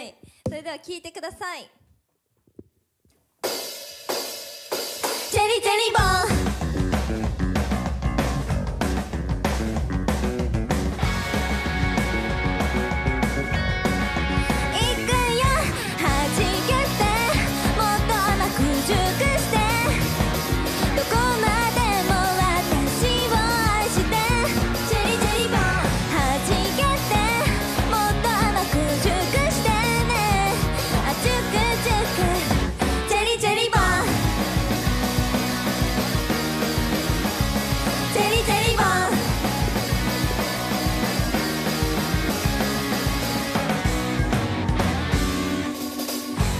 い、それでは聞いてください「チェリチェリボン」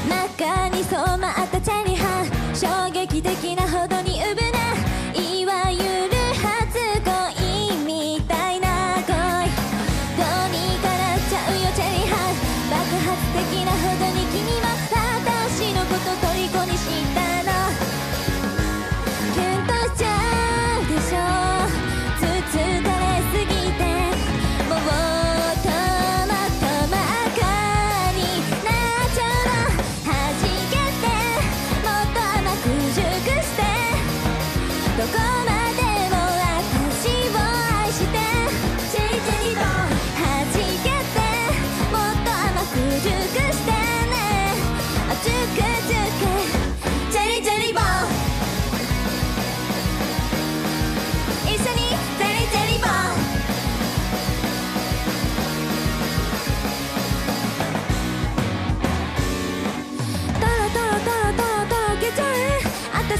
真っ赤に染まったチェリハ衝撃的なほどに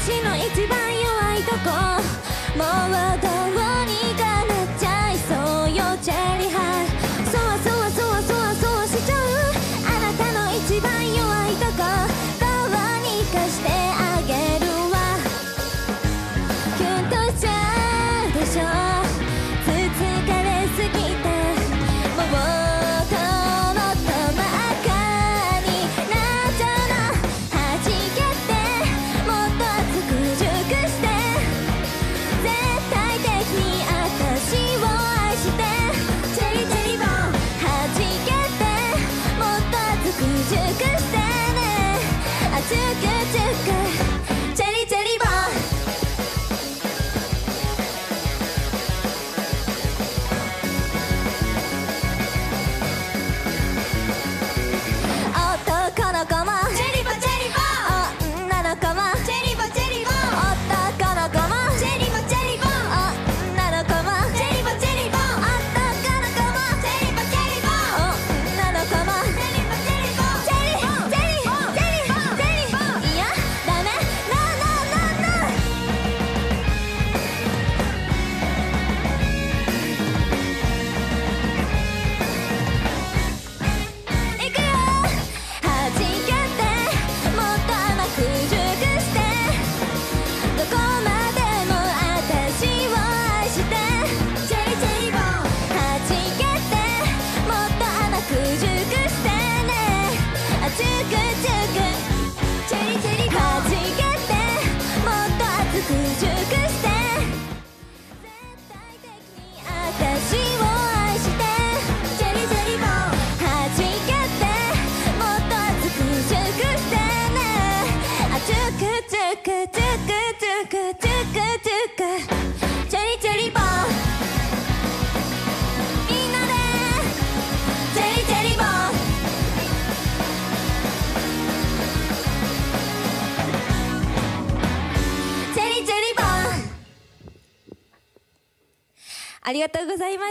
私の一番弱いとこ。もうどうありがとうございました。